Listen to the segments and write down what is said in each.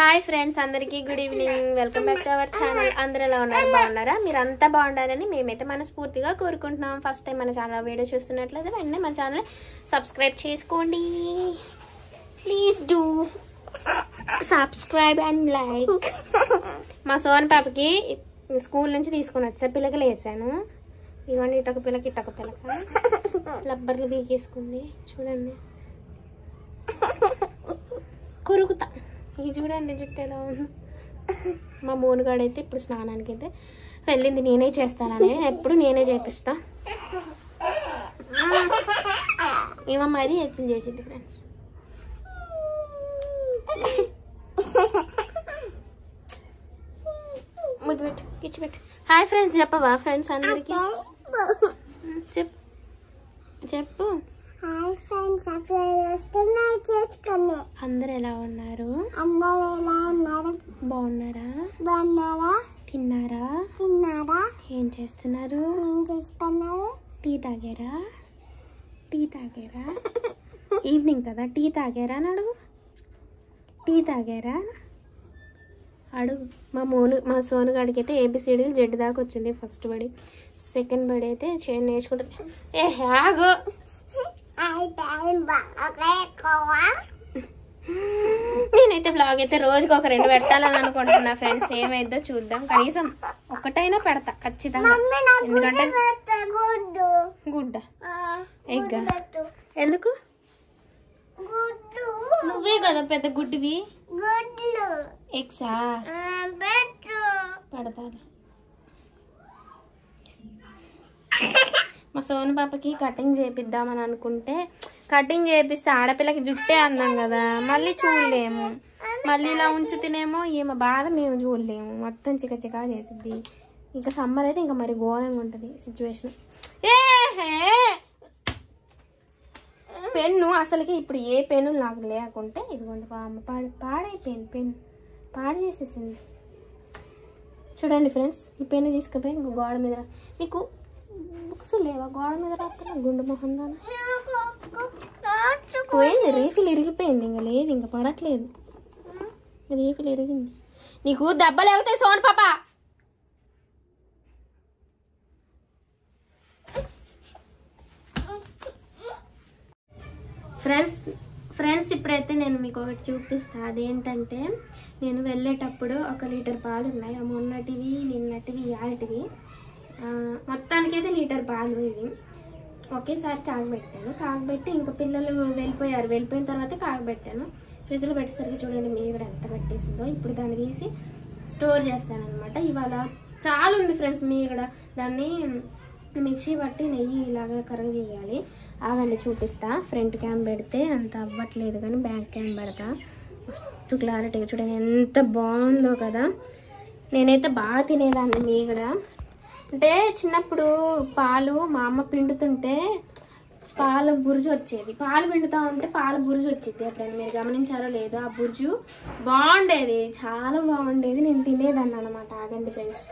Hi friends అందరికీ good evening welcome back to our channel అందరూ ఎలా ఉన్నారు? బాగున్నారా? మీరు అంతా బాగుండాలని మేమైతే మనస్ఫూర్తిగా కోరుకుంటున్నాం. ఫస్ట్ టైం మన ఛానల్ వీడియో చూస్తున్నట్లయితే వెంటనే మన ఛానల్ సబ్స్క్రైబ్ చేసుకోండి. Please do subscribe and like మా సోన్ పాపకి స్కూల్ నుంచి తీసుకొని వచ్చా పిల్లకలు వేసాను. ఇవ్వండి ఇటొక పిల్లకి ఇటొక పిల్లక లబ్బర్లు బీకేసుకుంది చూడండి. కొరుకుతా. ఇది చూడండి జుట్టు ఎలా ఉంది. మా అయితే ఇప్పుడు స్నానానికి అయితే వెళ్ళింది. నేనే చేస్తానని. ఎప్పుడు నేనే చేపిస్తా. ఏమో మరీ ఎత్తులు చేసింది ఫ్రెండ్స్ ముద్దు పెట్టు కిచ్చి పెట్టు. హాయ్ ఫ్రెండ్స్ చెప్పవా ఫ్రెండ్స్ అందరికీ? చెప్పు. చెప్పు. అప్పుడు వస్తున్నాయి చేసుకుని అందరు ఎలా ఉన్నారు? అందరూ ఎలా ఉన్నారు? బాగున్నారా? బాగున్నారా? తిన్నారా? తిన్నారా? ఏం చేస్తున్నారు? ఏం చేస్తున్నారు? టీ తాగారా? టీ తాగారా? ఈవినింగ్ కదా టీ తాగారా అని అడుగు. టీ తాగారా? అడుగు. మా మోను మా సోను గాడికి అయితే ఏబిసిడీలు జెడ్ దాకా వచ్చింది ఫస్ట్ బడి. సెకండ్ బడి అయితే చే నేర్చుకుంటుంది. ఏ ఆగు. అయితే బాగా ఎక్కువ? నేనైతే బ్లాగ్ అయితే రోజుకి ఒక రెండు పెట్టాలని అనుకుంటున్నా ఫ్రెండ్స్ ఏమైందో చూద్దాం. కనీసం ఒక్కటైనా పెడతా ఖచ్చితంగా. ఎందుకంటే గుడ్డు. ఎగ్గా. ఎందుకు? నువ్వే కదా పెద్ద గుడ్డివి. ఎగ్సా పెడతాను. మా సోను పాపకి కటింగ్ చేపిద్దామని అనుకుంటే కటింగ్ చేపిస్తే ఆడపిల్లకి జుట్టే అన్నాం కదా మళ్ళీ చూడలేము. మళ్ళీ ఇలా ఉంచుతేనేమో ఈమె బాధ మేము చూడలేము. మొత్తం చిక చికా చేసిద్ది. ఇంకా సమ్మర్ అయితే ఇంకా మరి ఘోరంగా ఉంటుంది సిచ్యువేషన్ పెన్ను అసలుకి ఇప్పుడు ఏ పెన్ను నాకు లేకుంటే ఇదిగోండి అమ్మ పాడు పాడైపోయింది పెన్ను. పాడు చేసేసింది. చూడండి ఫ్రెండ్స్ ఈ పెన్ను తీసుకుపోయి ఇంకో గోడ మీద నీకు బుక్స్ లేవా? గోడ మీద రాత్రి గుండు మొహం దానా? పోయింది రీఫిల్ ఇరిగిపోయింది. ఇంకా లేదు ఇంకా పడట్లేదు. రీఫిల్ ఇరిగింది. నీకు దెబ్బ అవుతాయి సోన్ పాప. ఫ్రెండ్స్ ఫ్రెండ్స్ ఇప్పుడైతే నేను మీకు ఒకటి చూపిస్తా. అదేంటంటే నేను వెళ్ళేటప్పుడు ఒక లీటర్ పాలు ఉన్నాయి. మొన్నటివి నిన్నటివి ఇవాటివి. మొత్తానికైతే లీటర్ పాలు ఇది ఒకేసారి కాగబెట్టాను. కాగబెట్టి ఇంకా పిల్లలు వెళ్ళిపోయారు. వెళ్ళిపోయిన తర్వాత కాగబెట్టాను. ఫ్రిడ్జ్లో పెట్టేసరికి చూడండి మీ కూడా ఎంత కట్టేసిందో ఇప్పుడు దాన్ని తీసి స్టోర్ చేస్తాను అనమాట ఇవాళ చాలా ఉంది ఫ్రెండ్స్ మీ కూడా దాన్ని మిక్సీ పట్టి నెయ్యి ఇలాగా కరగ చేయాలి ఆగండి చూపిస్తా. ఫ్రంట్ క్యామ్ పెడితే అంత అవ్వట్లేదు కానీ బ్యాక్ క్యామ్ పెడతా. మస్తు క్లారిటీగా చూడండి ఎంత బాగుందో కదా. నేనైతే బాగా తినేదాన్ని మీ కూడా. అంటే చిన్నప్పుడు పాలు మా అమ్మ పిండుతుంటే పాలు బురుజు వచ్చేది. పాలు పిండుతా ఉంటే పాలు బురుజు వచ్చేది ఎప్పుడైనా. మీరు గమనించారో లేదో ఆ బురుజు బాగుండేది. చాలా బాగుండేది. నేను తినేదాన్ని అనమాట ఆగండి ఫ్రెండ్స్.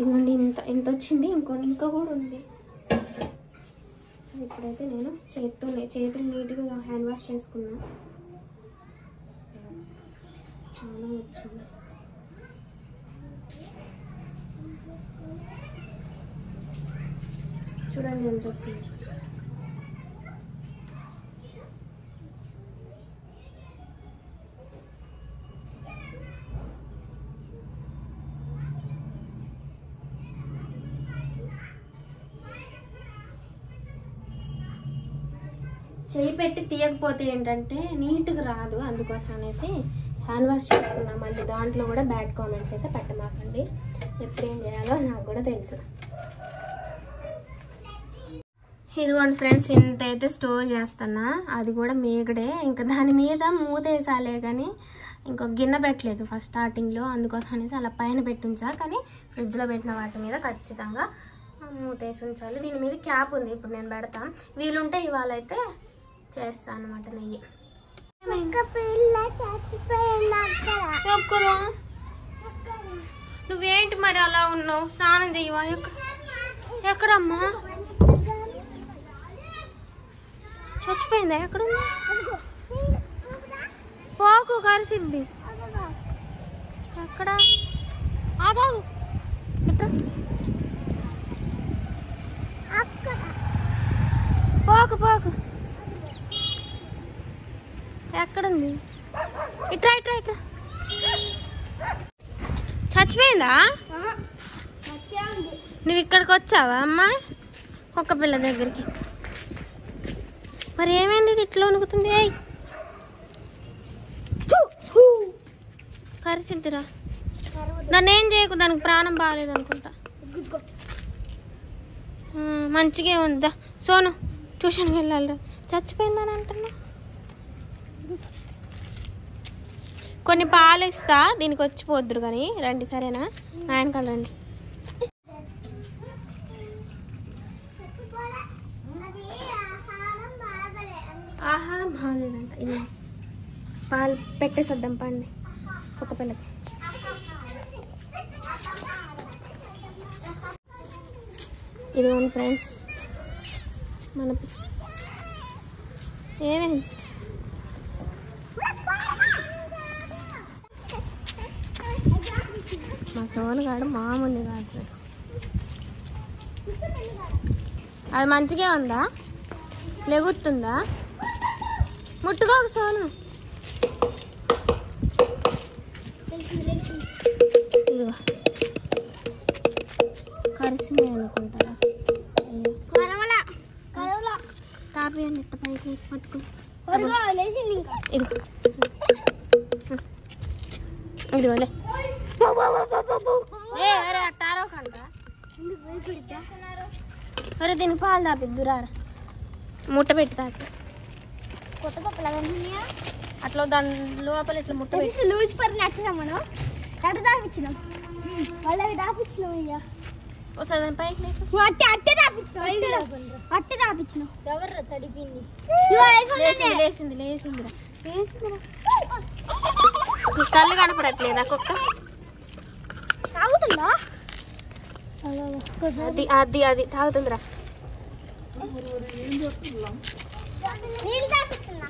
ఇదిగోండి ఇంత ఇంత వచ్చింది. ఇంకో ఇంకా కూడా ఉంది. ఇప్పుడైతే నేను చేతితో చేతులు నీట్గా హ్యాండ్ వాష్ చేసుకున్నా. చాలా వచ్చింది. చూడండి ఎంత వచ్చింది. పెట్టి తీయకపోతే ఏంటంటే నీట్గా రాదు అందుకోసం అనేసి హ్యాండ్ వాష్ చేసుకున్నాం మళ్ళీ దాంట్లో కూడా బ్యాడ్ కామెంట్స్ అయితే పెట్టమాకండి. ఎప్పుడు ఏం చేయాలో నాకు కూడా తెలుసు. ఇదిగోండి ఫ్రెండ్స్ ఇంత అయితే స్టోర్ చేస్తున్నా. అది కూడా మేగడే. ఇంకా దాని మీద మూత వేసాలే కానీ ఇంకొక గిన్నె పెట్టలేదు ఫస్ట్ స్టార్టింగ్లో. అందుకోసం అనేసి అలా పైన పెట్టుంచా. కానీ ఫ్రిడ్జ్లో పెట్టిన వాటి మీద ఖచ్చితంగా మూత వేసి ఉంచాలి. దీని మీద క్యాప్ ఉంది. ఇప్పుడు నేను పెడతాను వీలుంటే ఇవాళ అయితే చేస్తాను అనమాట నెయ్యి నువ్వేంటి మరి అలా ఉన్నావు? స్నానం చెయ్యవా ఎక్కడ ఎక్కడమ్మా? చచ్చిపోయిందా? ఎక్కడుంది పోకు కరిసిద్ది ఎక్కడ? ఆగాగు ఇట్రా అక్కడ పోకు పోకు ఎక్కడుంది? ఇట్రా ఇట్రా ఇట్రా. చచ్చిపోయిందా? నువ్వు ఇక్కడికి వచ్చావా అమ్మా? కుక్క పిల్ల దగ్గరికి. మరి ఏమైంది ఇది? ఇట్లా వణుకుతుంది? ఏయ్! కరిసిద్దిరా దాన్ని ఏం చేయకు దానికి ప్రాణం బాగాలేదు అనుకుంటా. మంచిగా ఉందా. సోను ట్యూషన్కి వెళ్ళాలి చచ్చిపోయిందని అంటున్నా. కొన్ని పాలు ఇస్తా దీనికి వచ్చి పోద్దురు కానీ. రండి సరేనా? ఆయనకాల రండి. ఆహారం బాగాలేదంట. ఇది పాలు పెట్టేసొద్దాం పండి. ఒక పిల్లకి. ఇదిగోండి ఫ్రెండ్స్. మన ఏమేమి ఏమైంది మా సోను కాడు మామూలు కాదు ఫ్రెండ్స్. అది మంచిగా ఉందా? లెగుతుందా? ముట్టుకోక సోను కరిసింది అనుకుంటారా తాపియండి ఇట్ట పైకి ఇదిగో. ఇదిగోలే అరే అట్టారో అరే దీనికి పాలు తాపిద్దు రా ముట్ట పెట్టి తాపి కొత్త అట్లా దాని లోపల ఇట్లా ముట్ట లూజ్ పర్ నచ్చినాం మనం. ఎక్కడ దాపిచ్చినాం వాళ్ళకి అయ్యా ఒకసారి దాని పైకి అట్టే అట్టే అట్టే ఎవరు తడిపింది? నీకు కళ్ళు కనపడట్లేదా కుక్క? తాగుతుందా అది అది అది. తాగుతుందిరా. నీళ్ళు తాపిస్తున్నా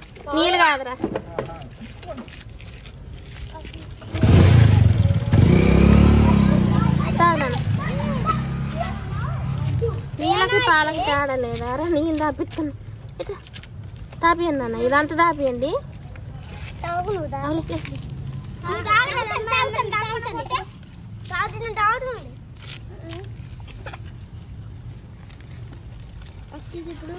కాదురా. తాగుదాను నీళ్ళకి పాలకి తేడా లేదా? రా నీళ్ళు తాపిస్తాను ఇట్లా తాపియండి అన్న ఇదంతా తాపియండి తాగు నువ్వు తాగు అవలేకేసి నువ్వు తాగలేదు, తాగుతాను, తాగుతాను. తాగుతున్నా, తాగుతుంది. ఇప్పుడు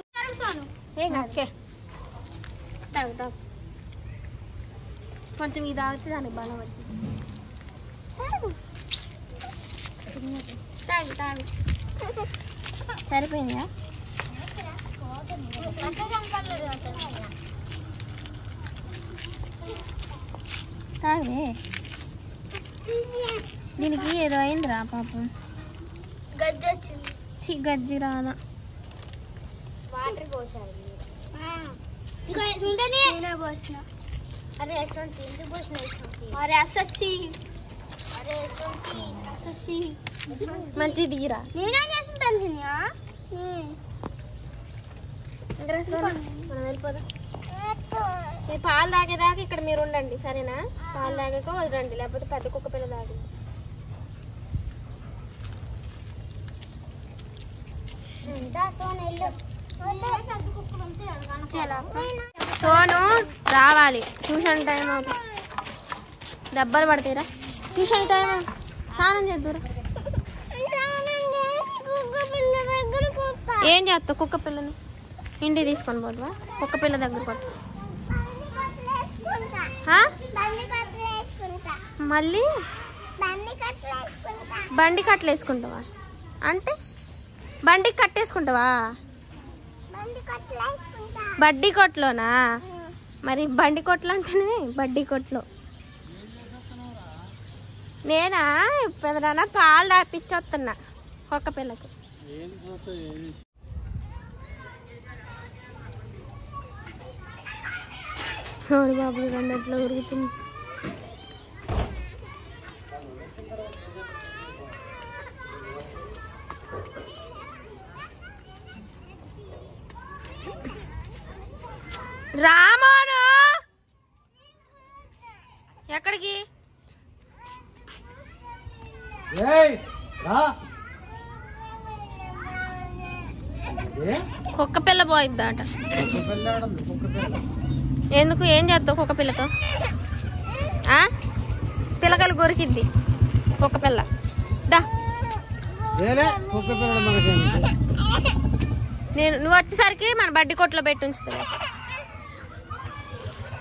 తాగు తాగు కొంచెం ఇది తాగితే దానికి బలం వచ్చింది తాగు తాగు సరిపోయిందా. తాగే దీనికి ఏదో అయిందిరా పాపం గజ్జి వచ్చింది గజ్జి రానా వాటర్ పోసారు ఇంకా ఉంటేనే నేనే పోసిన అరే యశ్వంత్ ఎందుకు పోసిన యశ్వంత్ అరే ఎస్ఎస్సి అరే యశ్వంత్ ఎస్ఎస్సి మంచి దిగిరా నేనేం చేస్తుంటాను సినియా మనం వెళ్ళిపోదాం ఈ పాలు తాగేదాకా ఇక్కడ మీరు ఉండండి సరేనా? పాలు తాగాక వదలండి లేకపోతే పెద్ద కుక్క పిల్ల తాగి సోను రావాలి. ట్యూషన్ టైం అవుతుంది. దెబ్బలు పడతాయిరా. ట్యూషన్ టైం స్నానం చేద్దురా ఏం చేస్తావు? కుక్క పిల్లని? ఇంటికి తీసుకొని పోదువా? కుక్క పిల్ల దగ్గరకు వస్తా మళ్ళీ? బండి కట్టలు వేసుకుంటావా అంటే? బండికి కట్టేసుకుంటావా? బడ్డీ కొట్లోనా? మరి బండి కొట్లు అంటేనే బడ్డీ కొట్లో. నేనా? పెదనాన్న పాలు తాపిచ్చొస్తున్నా కుక్క పిల్లకి. అవును బాబు అన్నట్లు ఉరుగుతుంది రామాను? ఎక్కడికి? కుక్క పిల్ల పోయిద్దాట ఎందుకు? ఏం చేస్తావు కుక్క పిల్లతో? ఆ? పిల్లకలు గొరికిద్ది. కుక్క పిల్ల. నేను నువ్వు వచ్చేసరికి మన బడ్డీ కొట్లో పెట్టి ఉంచుతుంది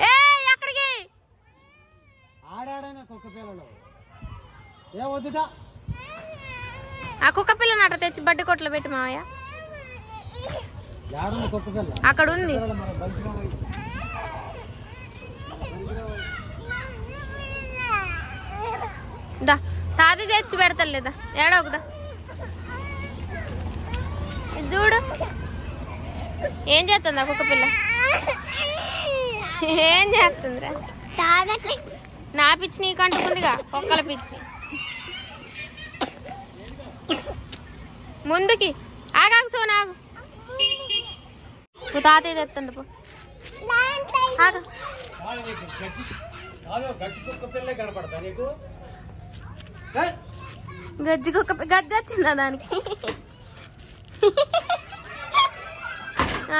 ఏ ఎక్కడికి ఆడాడైనా కుక్క పిల్లలు ఏ వద్దుదా ఆ కుక్క పిల్లని తెచ్చి బడ్డీ కొట్లో పెట్టి మావయ్య. ఆడుంది కుక్క పిల్ల? అక్కడ ఉంది. దా తాది తెచ్చి పెడతాను లేదా ఏడవకుదా చూడు. ఏం చేస్తుంది ఆ కుక్క పిల్ల? ఏం చేస్తుందిరా? నా పిచ్చి నీకు అంటుకుందిగా కుక్కల పిచ్చి. ముందుకి ఆగాకు సోనాగు తాతయ్య తెత్తండు పో. ఆగు. గజ్జి కుక్క గజ్జి వచ్చిందా దానికి?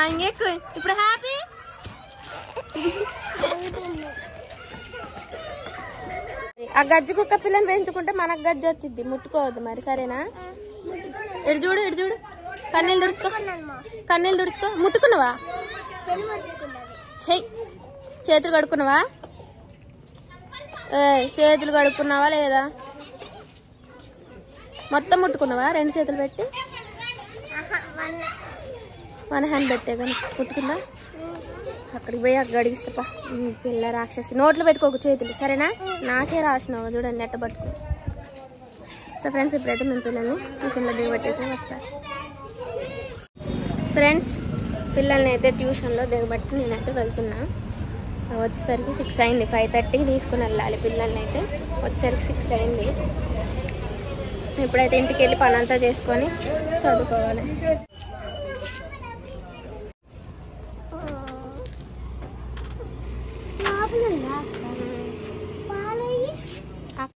ఇంకెక్కు ఇప్పుడు హ్యాపీ? ఆ గజ్జి కుక్క పిల్లని పెంచుకుంటే మనకు గజ్జి వచ్చింది ముట్టుకోవద్దు మరి సరేనా? ఇటు చూడు ఇటు చూడు. కన్నీళ్ళు తుడుచుకో. కన్నీళ్ళు తుడుచుకో. ముట్టుకున్నావా? చెయ్యి చేతులు కడుక్కున్నావా? ఏ చేతులు కడుక్కున్నావా లేదా? మొత్తం ముట్టుకున్నావా? రెండు చేతులు పెట్టి? వన్ హ్యాండ్ పెట్టే కానీ ముట్టుకుందా? అక్కడికి పోయి అక్కడ అడిగిస్తా పిల్ల రాక్షసి. నోట్లో పెట్టుకోకు చేతులు. సరేనా? నాకే రాసినావు. చూడండి నెట్ట పట్టుకో. సో ఫ్రెండ్స్ ఇప్పుడైతే మేము పిల్లల్ని ట్యూషన్లో దిగబెట్టేసి వస్తాను ఫ్రెండ్స్ పిల్లల్ని అయితే ట్యూషన్లో దిగబట్టి నేనైతే వెళ్తున్నా. వచ్చేసరికి సిక్స్ అయింది. ఫైవ్ థర్టీకి తీసుకుని వెళ్ళాలి పిల్లల్ని అయితే. వచ్చేసరికి సిక్స్ అయింది. ఇప్పుడైతే ఇంటికి వెళ్ళి పని అంతా చేసుకొని చదువుకోవాలి.